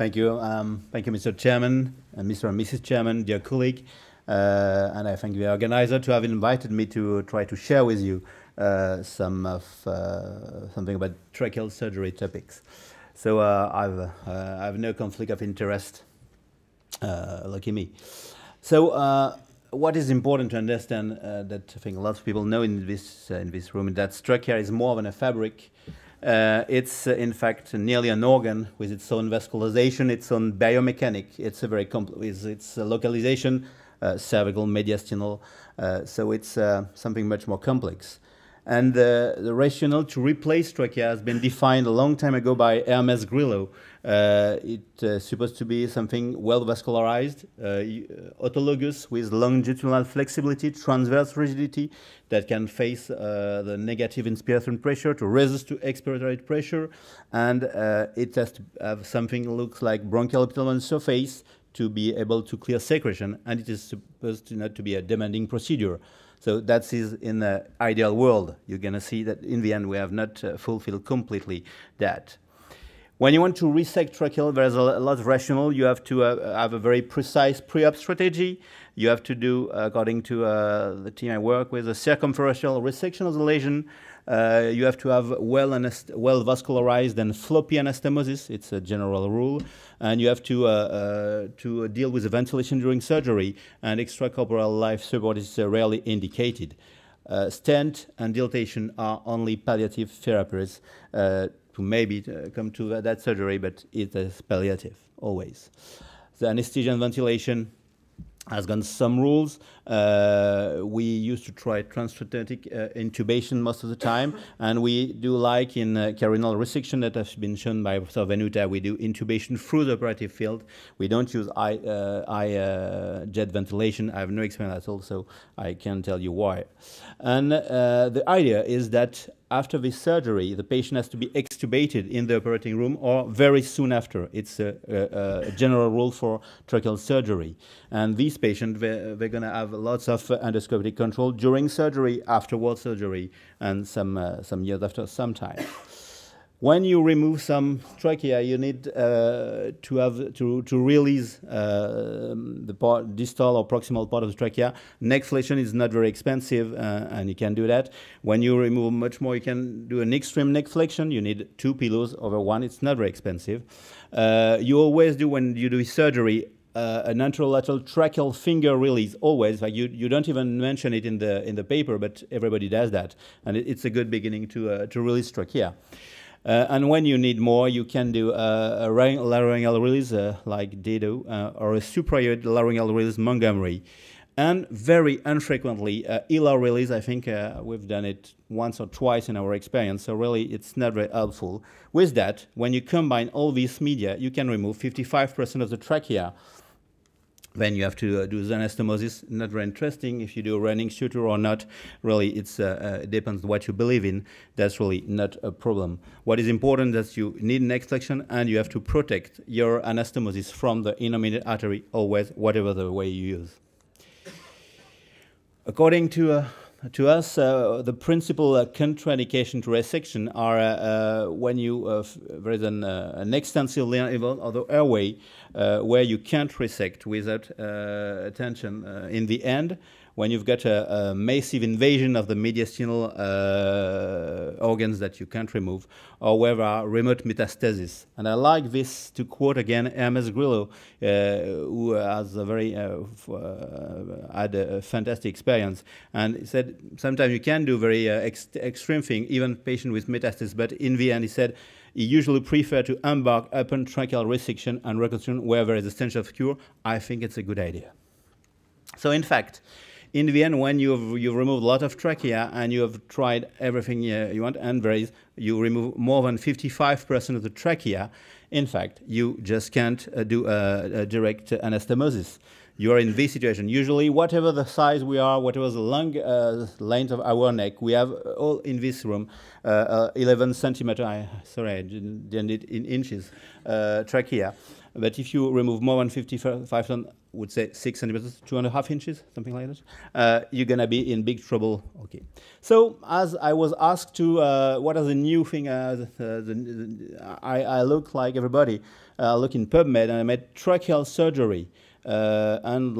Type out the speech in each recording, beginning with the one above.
Thank you. Um, thank you, Mr. Chairman, and Mr. and Mrs. Chairman, dear colleague. Uh, and I thank the organizer to have invited me to try to share with you uh, some of uh, something about tracheal surgery topics. So uh, I've, uh, I have no conflict of interest, uh, lucky me. So what is important to understand that I think lots of people know in this, in this room that trachea is more than a fabric. Uh, it's uh, in fact nearly an organ with its own vascularization, its own biomechanic. It's a very complex, its uh, localization, cervical, mediastinal. so it's something much more complex. And the, the rationale to replace trachea has been defined a long time ago by Hermes Grillo. Uh, it's uh, supposed to be something well vascularized, uh, autologous with longitudinal flexibility, transverse rigidity that can face uh, the negative inspiratory pressure to resist to expiratory pressure. And uh, it has to have something looks like bronchial epithelial surface to be able to clear secretion. And it is supposed to not to be a demanding procedure. So that is in the ideal world. You're going to see that in the end we have not uh, fulfilled completely that. When you want to resect tracheal, there's a lot of rationale. You have to uh, have a very precise pre-op strategy. You have to do, according to uh, the team I work with, a circumferential resection of the lesion. Uh, you have to have well, well vascularized and floppy anastomosis. It's a general rule. And you have to, uh, uh, to deal with the ventilation during surgery. And extracorporeal life support is uh, rarely indicated. Uh, stent and dilatation are only palliative therapies uh, to maybe come to that surgery, but it is palliative, always. The anesthesia and ventilation has got some rules. Uh, we used to try transthoracic uh, intubation most of the time, and we do like in uh, carinal resection that has been shown by Professor Venuta, we do intubation through the operative field. We don't use eye, uh, eye uh, jet ventilation. I have no experience at all, so I can't tell you why. And uh, the idea is that after this surgery, the patient has to be extubated in the operating room or very soon after. It's a, a, a general rule for tracheal surgery. And these patients, they're, they're going to have lots of endoscopic control during surgery, afterwards surgery, and some, uh, some years after, sometime. When you remove some trachea, you need uh, to have to, to release uh, the part, distal or proximal part of the trachea. Neck flexion is not very expensive, uh, and you can do that. When you remove much more, you can do an extreme neck flexion. You need two pillows over one. It's not very expensive. Uh, you always do when you do surgery uh, an anterolateral tracheal finger release always like you, you don't even mention it in the in the paper but everybody does that and it, it's a good beginning to uh, to release trachea and when you need more, you can do a, a laryngeal release uh, like Dedo uh, or a suprahyoid laryngeal release Montgomery. And very infrequently, uh, hilar release, I think uh, we've done it once or twice in our experience, so really it's not very helpful. With that, when you combine all these media, you can remove 55% of the trachea then you have to uh, do anastomosis. Not very interesting if you do a running suture or not. Really, it's, uh, uh, it depends what you believe in. That's really not a problem. What is important is that you need an extraction and you have to protect your anastomosis from the innominate artery always, whatever the way you use. According to uh, to us, uh, the principal uh, contraindication to resection are uh, uh when you uh, there is an, uh, an extensive level of the airway where you can't resect without attention in the end, when you've got a, a massive invasion of the mediastinal uh, organs that you can't remove, or are remote metastasis. And I like this to quote again Hermes Grillo, uh, who has a very uh, uh had a, fantastic experience, and he said sometimes you can do very uh, ex extreme thing, even patient with metastasis, but in the end he said he usually prefer to embark upon tracheal resection and reconstruction where there is a stench of cure. I think it's a good idea. So in fact, in the end, when you've, you've removed a lot of trachea and you have tried everything you want, and there is, you remove more than 55% of the trachea, in fact, you just can't uh, do a, a direct anastomosis you are in this situation. Usually, whatever the size we are, whatever the long uh, length of our neck, we have all in this room uh, uh, 11 centimeter. I, sorry, I didn't, it in inches uh, trachea. But if you remove more than 55 ton, would say six centimeters, two and a half inches, something like that, uh, you're gonna be in big trouble. Okay. So as I was asked to, uh, what are the new thing? Uh, the, the, the, I, I, look like everybody. I look in PubMed and I made tracheal surgery. Uh, and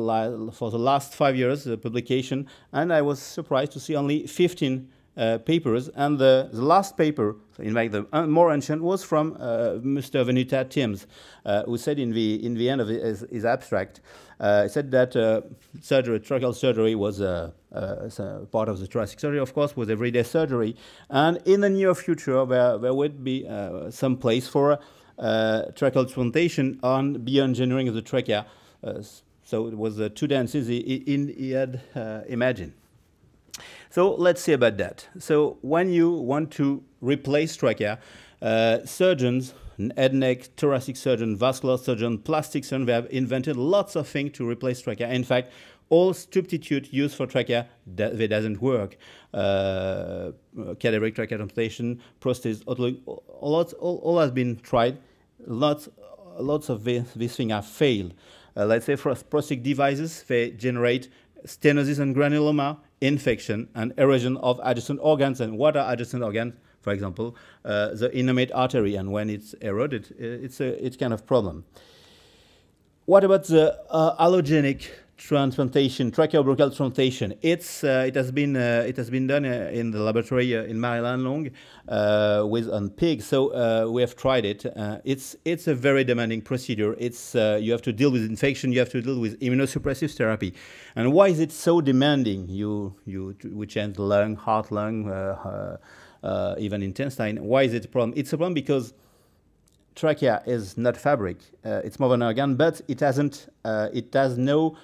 for the last five years, the publication, and I was surprised to see only 15 uh, Uh, papers. And the, the, last paper, in fact, the uh, more ancient, was from uh, Mr. Venuta Timms, uh, who said in the in the end of his, his abstract, uh, said that uh, surgery, tracheal surgery, was uh, part of the thoracic surgery. Of course, was everyday surgery, and in the near future, there there would be some place for tracheal transplantation on bioengineering of the trachea. so it was two dances he, he, he had imagined. So let's see about that. So when you want to replace trachea, uh, surgeons, head neck, thoracic surgeon, vascular surgeon, plastic surgeon, they have invented lots of things to replace trachea. In fact, all substitute used for trachea, they doesn't work. Uh, cadaveric trachea transplantation, prosthesis, lots, all, all has been tried. Lots, lots of these, these things have failed. Uh, let's say for prosthetic devices, they generate stenosis and granuloma, infection, and erosion of adjacent organs. And what are adjacent organs? For example, uh, the innominate artery, and when it's eroded, it's a it's kind of problem. What about the uh, allogenic transplantation, tracheobronchial transplantation. It's uh, it has been uh, it has been done uh, in the laboratory uh, in Marie-Lannelongue uh, with on pigs. So uh, we have tried it. it's it's a very demanding procedure. It's you have to deal with infection. You have to deal with immunosuppressive therapy. And why is it so demanding? You you we change lung, heart, lung, even intestine. Why is it a problem? It's a problem because trachea is not fabric. Uh, it's more than an organ, but it hasn't. Uh, it has no.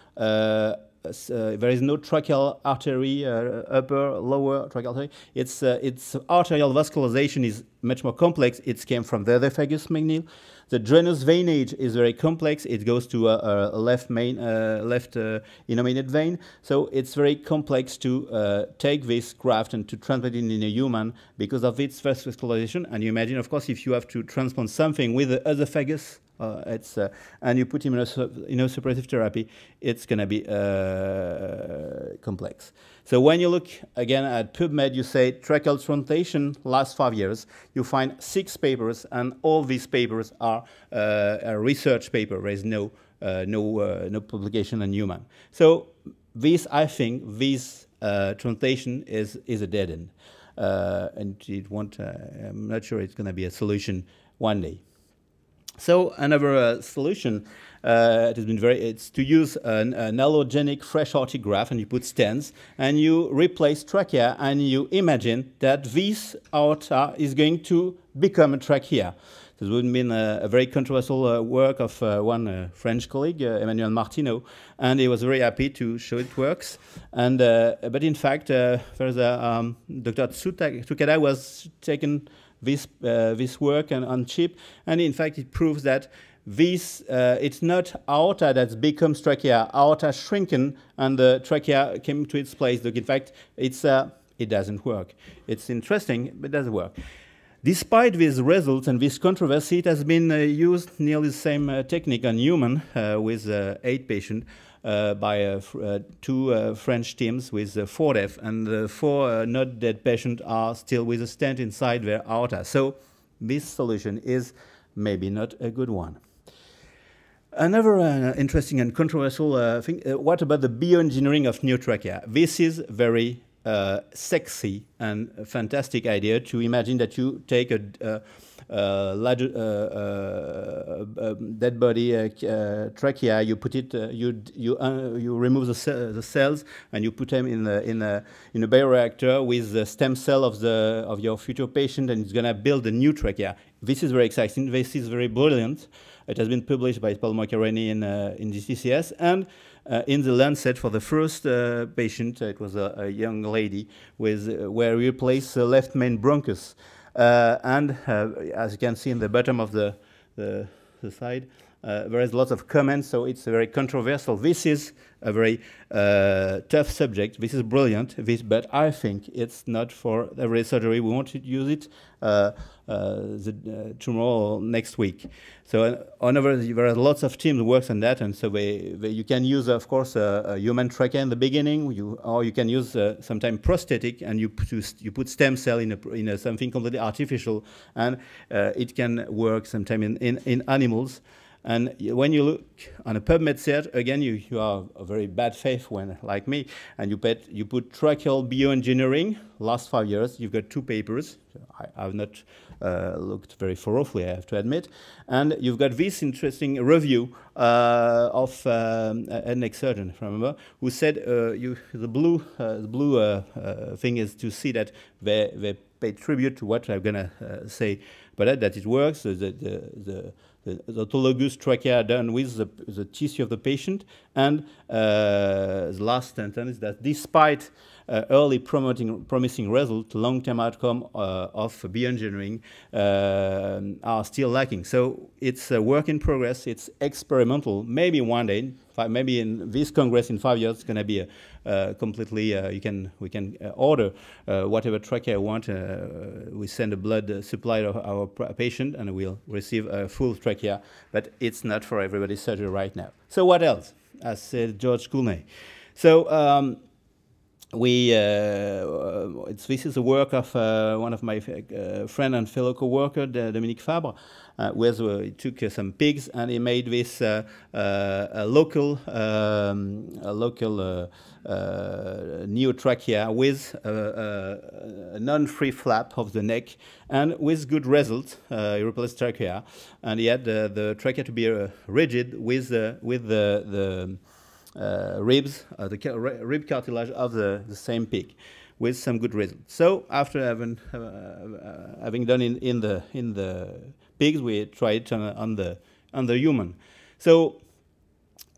Uh, uh there is no tracheal artery, uh, upper, lower tracheal artery. Its its arterial vascularization is much more complex. It came from the esophagus McNeil. The drainer's veinage is very complex. It goes to a, a left main, uh, left uh, innominate vein. So it's very complex to uh, take this graft and to transplant it in a human because of its vascularization. And you imagine, of course, if you have to transplant something with the esophagus, uh, it's uh, and you put him in immunosuppressive therapy, it's going to be uh, complex. So when you look again at PubMed, you say transplantation last five years. You find six papers, and all these papers are uh, a research paper. There is no uh, no uh, no publication on human. So this, I think, this transplantation is is a dead end, and it won't. I'm not sure it's going to be a solution one day. So another uh, solution uh, it has been very it's to use an, an allogenic fresh aortic graft and you put stents and you replace trachea and you imagine that this aorta is going to become a trachea. This would have been a, a very controversial uh, work of uh, one uh, French colleague, uh, Emmanuel Martinod, and he was very happy to show it works. And but in fact, there's a um, Dr. Tsukada was taken this, uh, this work and on chip. And in fact, it proves that this, uh, it's not aorta that's become trachea. Aorta shrinking and the trachea came to its place. Look, in fact, it's, uh, it doesn't work. It's interesting, but it doesn't work. Despite these results and this controversy, it has been uh, used nearly the same uh, technique on human uh, with eight patients. Uh, by uh, uh, two French teams with four deaths, and the four not dead patients are still with a stent inside their aorta. So this solution is maybe not a good one. Another uh, interesting and controversial uh, thing, uh, what about the bioengineering of new trachea? This is very sexy and fantastic idea to imagine that you take a, uh, uh, uh, um, dead body trachea, you put it, you you you remove the, the cells and you put them in a, in a in a bioreactor with the stem cell of the of your future patient, and it's gonna build a new trachea. This is very exciting. This is very brilliant. It has been published by Paul Macchiarini in uh, in JCCS and uh, in the Lancet for the first uh, patient. it was a, a, young lady with where we replaced the left main bronchus. And as you can see in the bottom of the, the, the side, Uh, there is lots of comments, so it's a very controversial. This is a very uh, tough subject. This is brilliant, this, but I think it's not for every surgery. We want to use it uh, uh the, uh, tomorrow next week. So uh, on other, there are lots of teams works on that, and so they, they, you can use, of course, a, a, human trachea in the beginning, you, or you can use uh, sometimes prosthetic, and you put, you put stem cell in, a, in a something completely artificial, and it can work sometimes in, in, in animals. And when you look on a PubMed search, again, you, you are a very bad faith when, like me, and you, bet, you put tracheal bioengineering, last five years, you've got two papers. I have not uh, looked very thoroughly, I have to admit. And you've got this interesting review uh, of um, a neck surgeon, remember, who said uh, you, the blue, uh, the blue uh, thing is to see that they, they pay tribute to what I'm going to say, but that it works, the, the the, autologous trachea done with the, the tissue of the patient. And uh, the last sentence is that despite early promoting, promising results, long-term outcome uh, of bioengineering uh, are still lacking. So it's a work in progress. It's experimental. Maybe one day, maybe in this congress in five years, it's going to be a, uh, completely. Uh, you can we can uh, order whatever trachea I want. we send a blood supply to our patient, and we'll receive a full trachea. But it's not for everybody's surgery right now. So what else? As said George Clooney. So. Um, we uh, this is the work of uh, one of my uh, friend and fellow co-worker, Dominique Fabre, uh, where he took uh, some pigs and he made this uh, a local um, a local neotrachea with a, a non-free flap of the neck and with good result. he replaced trachea, and he had the trachea to be rigid with with the the uh, ribs, uh, the rib cartilage of the, the same pig with some good results. So after having, uh, uh, having done in, in, the, in the pigs, we tried on, on, the, on the human. So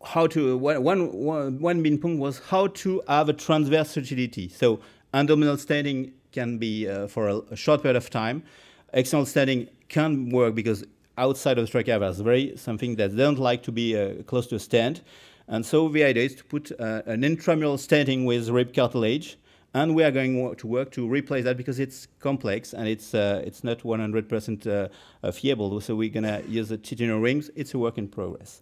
how to, one, one, one main point was how to have a transverse rigidity. So abdominal stenting can be uh, for a, a, short period of time. External stenting can work because outside of the trachea there's very something that they don't like to be uh, close to a stand. And so the idea is to put uh, an intramural stenting with rib cartilage, and we are going to work to replace that because it's complex and it's uh, it's not 100% uh, uh, fiable. So we're gonna use the titanium rings. It's a work in progress.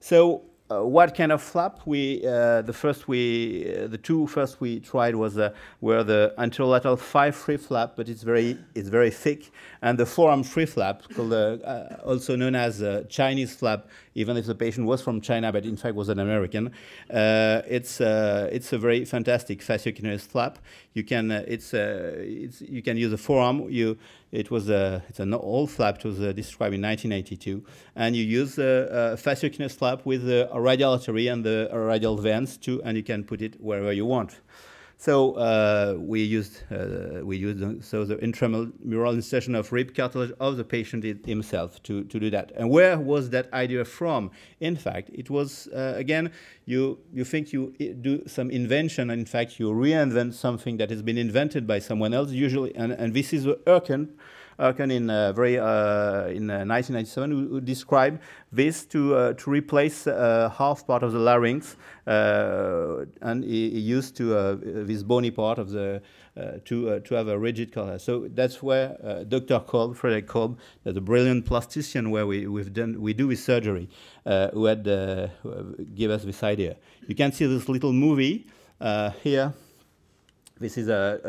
So uh, what kind of flap we uh, the first we uh, the two first we tried was uh, were the anterolateral thigh free flap but it's very it's very thick and the forearm free flap called uh, uh, also known as Chinese flap even if the patient was from China but in fact was an American it's it's a very fantastic fasciocutaneous flap. You can it's it's you can use the forearm you it was a, it's an old flap. It was uh, described in 1982. And you use a, a fasciocutaneous flap with a radial artery and the radial veins too, and you can put it wherever you want. So uh, we used uh, we used so the intramural insertion of rib cartilage of the patient himself to, to do that. And where was that idea from? In fact, it was uh, again you you think you do some invention. And in fact, you reinvent something that has been invented by someone else. Usually, and, and this is Erken Erken in uh, very uh, in 1997 uh, who, who, described this to uh, to replace uh, half part of the larynx, uh, and he, he, used to this bony part of the to to have a rigid collar. So that's where Dr. Kolb, Frédéric Kolb, a brilliant plastician where we we've done we do with surgery, who had give us this idea. You can see this little movie here. This is a,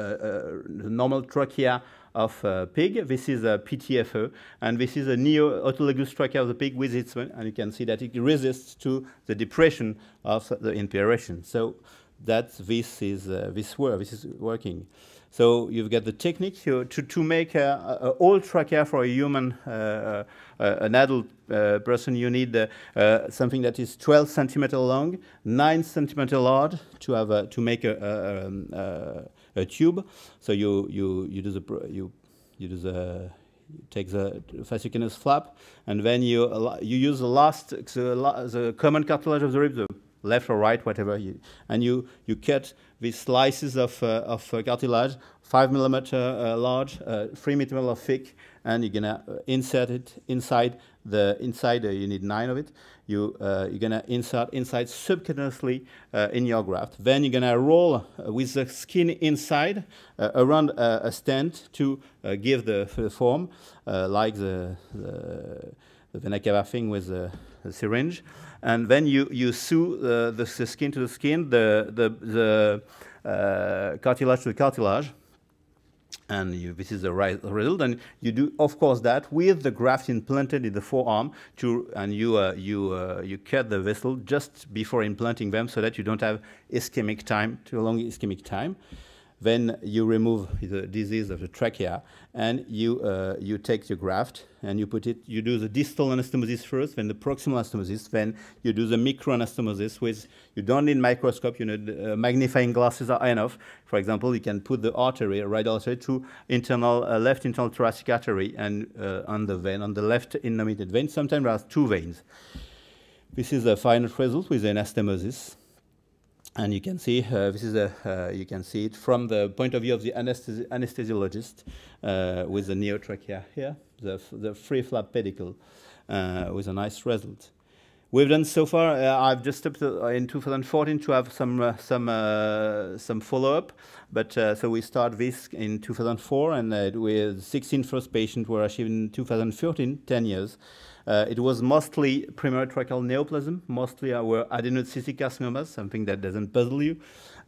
a, a normal trachea of uh, pig. This is a PTFE, and this is a neo-autologous trachea of the pig with its, and you can see that it resists to the depression of the inspiration. So that this is uh, this work. This is working. So you've got the technique to, to make a, a old trachea for a human, uh, uh, an adult uh, person. You need uh, uh, something that is 12 centimeter long, 9 centimeter large to have a, to make a, a, um, a tube. So you you you do the you you do the take the fasciocutaneous flap, and then you you use the last the, the common cartilage of the rib, the left or right, whatever, you, and you you cut these slices of uh, of uh, cartilage, five millimeter uh, large, uh, three millimeter thick, and you're gonna uh, insert it inside the inside, uh, you need nine of it. You, uh, you're gonna insert inside subcutaneously uh, in your graft. Then you're gonna roll uh, with the skin inside uh, around a stent to give the, the form, like the, the, the vena cava thing with the, the, syringe. And then you, you sew the, the, skin to the skin, the, the, the cartilage to the cartilage and you, this is the right result. And you do, of course, that with the graft implanted in the forearm, to, and you, uh, you, uh, you cut the vessel just before implanting them so that you don't have ischemic time, too long ischemic time. Then you remove the disease of the trachea and you, uh, you take the graft and you put it, you do the distal anastomosis first, then the proximal anastomosis, then you do the micro anastomosis with, you don't need microscope, you know, uh, magnifying glasses are enough. For example, you can put the artery, right artery, to internal, uh, left internal thoracic artery and uh, on the vein, on the left innominated vein. Sometimes there are two veins. This is the final result with anastomosis and you can see uh, this is a uh, you can see it from the point of view of the anesthesi anesthesiologist uh, with the neotrachea here, the the free flap pedicle, uh, with a nice result. We've done so far. Uh, I've just up to, in 2014 to have some uh, some some follow up, but so we start this in 2004, and with 16 first patients were achieved in 2013, 10 years. Uh, it was mostly primary tracheal neoplasm, mostly our adenocystic carcinomas, something that doesn't puzzle you.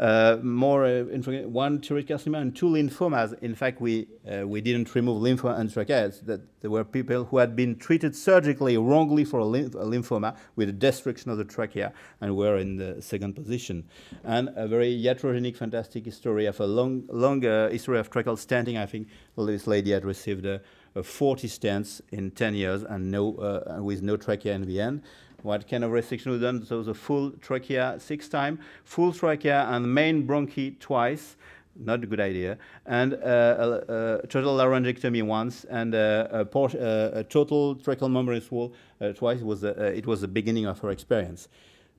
Uh, more uh, one thyroid carcinoma and two lymphomas. In fact, we uh, we didn't remove lymphoma and trachea. That there were people who had been treated surgically wrongly for a, lymph a lymphoma with a destruction of the trachea and were in the second position. And a very iatrogenic, fantastic history of a long, long history of tracheal stenting. I think this lady had received a 40 stents in 10 years and no, uh, with no trachea in the end. What kind of resection was done? So the full trachea six times, full trachea and main bronchi twice, not a good idea, and uh, a, a, total laryngectomy once, and uh, a, uh, a, total tracheal membrane wall uh, twice. It was, it was the beginning of her experience.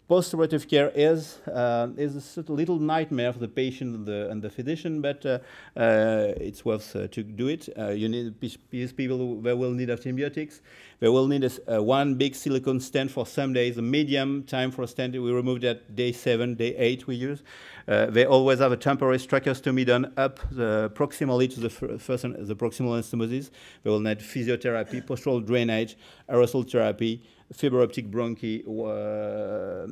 Post-operative care is uh, is a little nightmare for the patient and the, and the physician, but uh, uh, it's worth uh, to do it. Uh, you need these people they will need antibiotics. They will need a, one big silicone stent for some days. A medium time for a stent we removed at day seven, day eight we use. Uh, they always have a temporary tracheostomy done up the proximally to the first the proximal anastomosis. They will need physiotherapy, postural drainage, aerosol therapy fiber optic bronchi uh,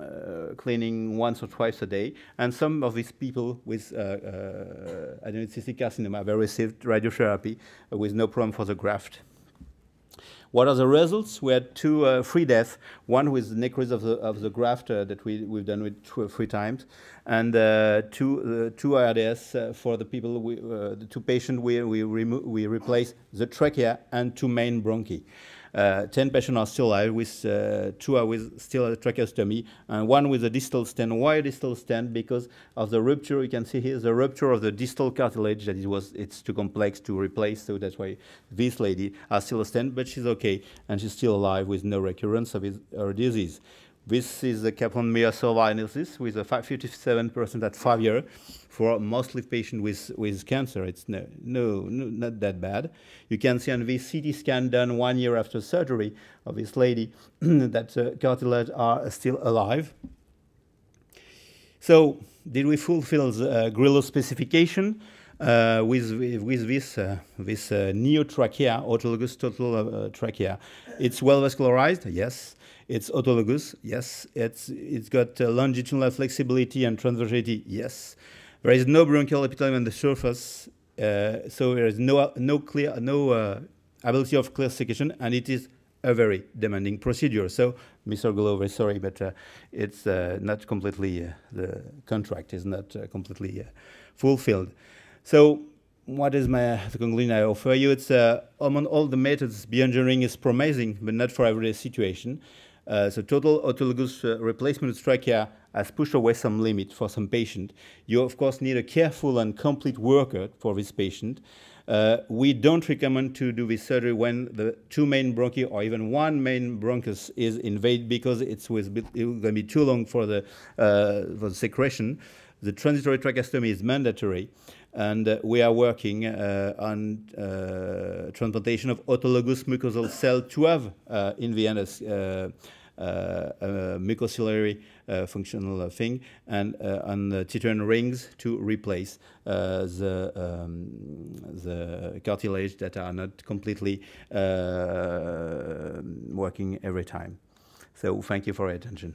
uh, cleaning once or twice a day. And some of these people with uh, uh, carcinoma have received radiotherapy with no problem for the graft. What are the results? We had two uh, free deaths, one with necrosis of the, of the graft uh, that we, we've done with two, three times, and uh, two, two IRDS for the people, we, the two patients we, we, we replace the trachea and two main bronchi. Uh, 10 patients are still alive, with uh, two are with still a tracheostomy, and one with a distal stent. Why distal stent? Because of the rupture. You can see here the rupture of the distal cartilage that it was it's too complex to replace. So that's why this lady has still a stent, but she's okay and she's still alive with no recurrence of his, her disease. This is the Kaplan-Meier survival analysis with a 57% at five years for mostly patients with, with cancer. It's no, no, no, not that bad. You can see on this CT scan done one year after surgery of this lady that uh, cartilage are still alive. So did we fulfill the uh, Grillo specification? Uh, with, with this, uh, this uh, neotrachea, autologous total uh, trachea. It's well vascularized, yes. It's autologous, yes. It's, it's got uh, longitudinal flexibility and transversality, yes. There is no bronchial epithelium on the surface, uh, so there is no, no clear, no uh, ability of clear secretion, and it is a very demanding procedure. So, Mr. Grillo, sorry, but uh, it's uh, not completely, uh, the contract is not completely fulfilled. So, what is my the conclusion I offer you? It's among all the methods, bioengineering is promising, but not for every situation. Uh, so total autologous uh, replacement trachea has pushed away some limit for some patient. You of course need a careful and complete workup for this patient. Uh, we don't recommend to do this surgery when the two main bronchi or even one main bronchus is invaded because it's going to be too long for the, uh, for the secretion. the transitory tracheostomy is mandatory, and uh, we are working uh, on uh, transplantation of autologous mucosal cell to have uh, in uh, uh, Uh, uh, mucociliary uh, functional thing and on the Citroen rings to replace the, um, the cartilage that are not completely working every time. So thank you for your attention.